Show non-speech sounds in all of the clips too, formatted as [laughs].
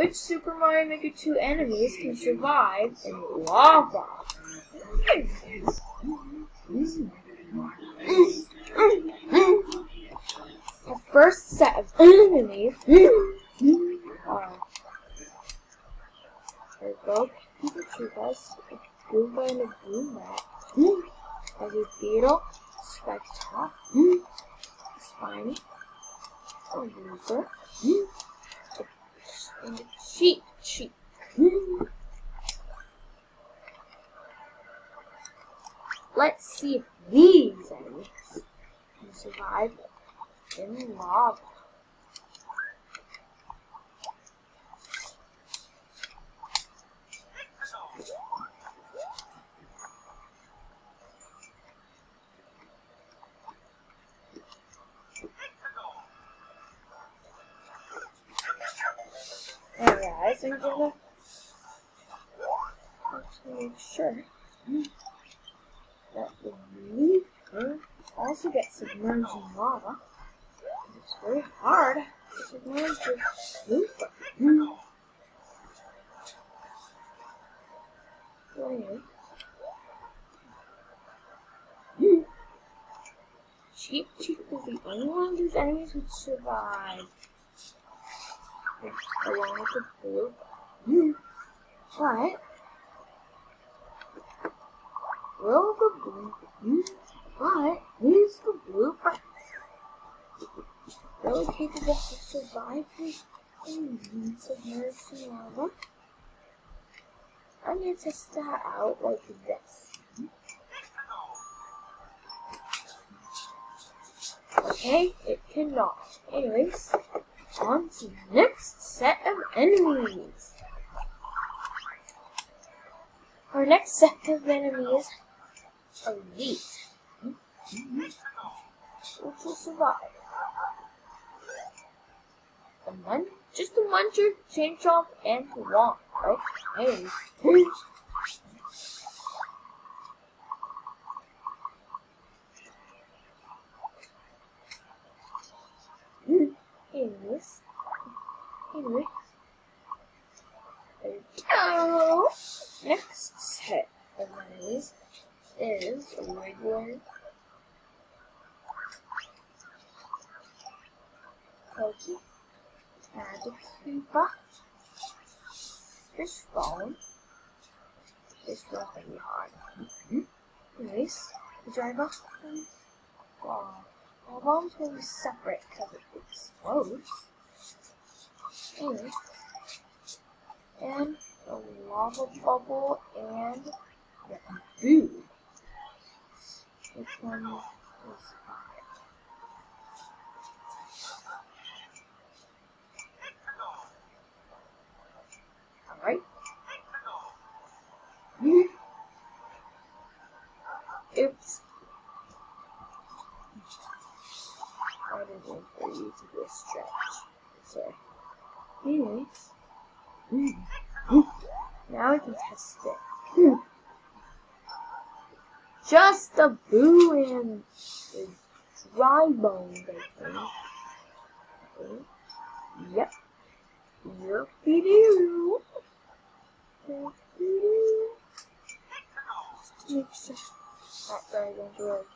Which Super Mario Maker 2 enemies can survive in lava? The first set of enemies are are both Pikachu's, Goomba and a Goomba. A Beetle, Spectre, Spiny, a Blooper, Cheat. Let's see if these enemies can survive in lava. I'm gonna make sure that the leaker also gets submerged in lava. It's very hard to submerge the leaker. So anyway. Hmm. Cheep Cheep is the only one whose enemies would survive along with the blue. But will the blue but is the blooper really capable of surviving in submerged in lava? I'm gonna test that out like this. Okay, it cannot. Anyways, on to the next set of enemies. Our next set of enemies are these, which will survive. The mun just the muncher, chain chomp, and the womp. Okay. Anyways, anyways, go. Next set of enemies is a Pokey, Magic Sweeper, Fishbone. Fishbone's gonna be hard. Hmm? Anyways, the driver. Wow. Well, bombs will be separate because it explodes. Anyway. And the lava bubble and the boo. Which one is Wait for you to stretch. Sorry. Anyways. Mm-hmm. Now we can test it. Just the boo and the dry bones, I think. Okay. Yep. Yerpy doo. Just to make sure that dragon's really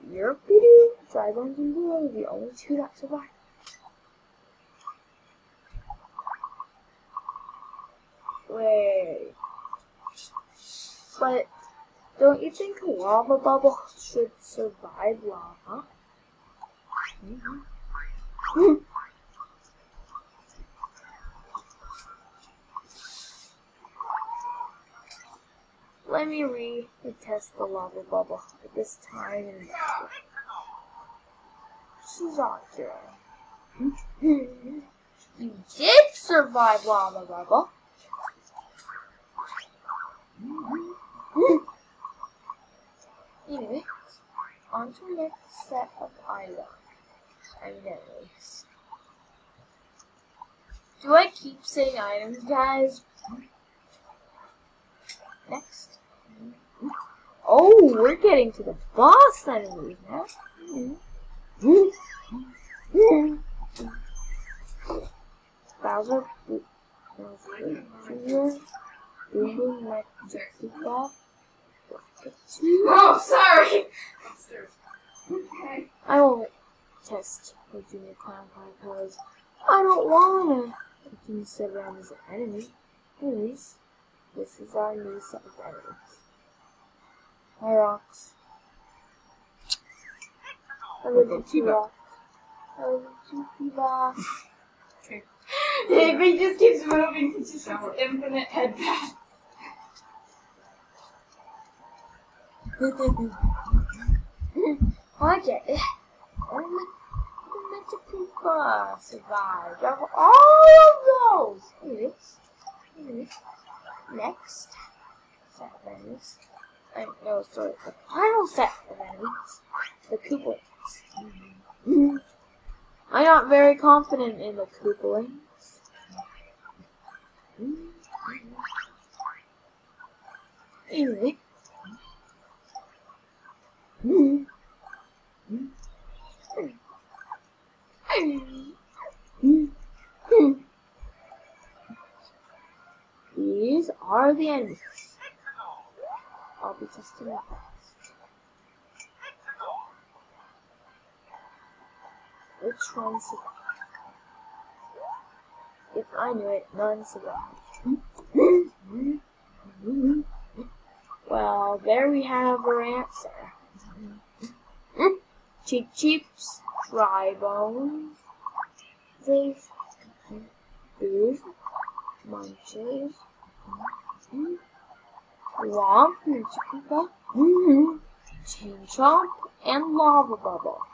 good. Yerpy doo. Dry bones and blue are the only two that survive. Wait. But don't you think lava bubble should survive lava? Mhm. [laughs] Let me retest the lava bubble, this time This is accurate. [laughs] You did survive lava bubble. [laughs] Anyway, on to the next set of items. I mean. Do I keep saying items, guys? Next. Oh, we're getting to the boss enemies now. Bowser, Boom Boom, Oh, sorry. Okay. I won't test the Junior Clown Car because I don't wanna consider them as an enemy. Enemies. This is our new set of enemies. Hyrox. I live in two rocks. I live in two rocks. He just keeps moving. He just has infinite headband. I get it. Only the Magic Koopa survived of all of those. Anyways, anyways, next set of enemies. I no, sorry, the final set of the Koopalings. Mm-hmm. I'm not very confident in the Koopalings. Mm-hmm. Anyway. These are the enemies. I'll be testing it next. Which one survived? If I knew it, none survived. well, there we have our answer. Cheep Cheeps, Dry Bones, Booth, Munches, Koopa, Chain Chomp, and Lava Bubble.